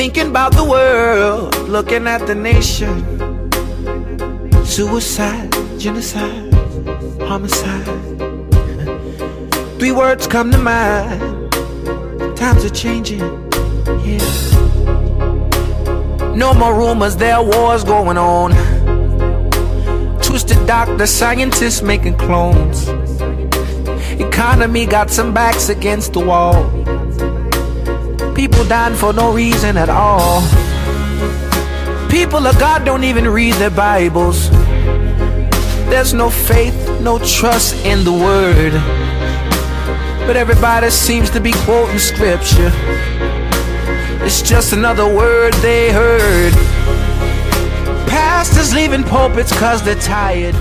Thinking about the world, looking at the nation. Suicide, genocide, homicide. Three words come to mind. Times are changing, yeah. No more rumors, there are wars going on. Twisted doctor, scientists making clones. Economy got some backs against the wall. People dying for no reason at all. People of God don't even read their Bibles. There's no faith, no trust in the Word. But everybody seems to be quoting scripture. It's just another word they heard. Pastors leaving pulpits cause they're tired.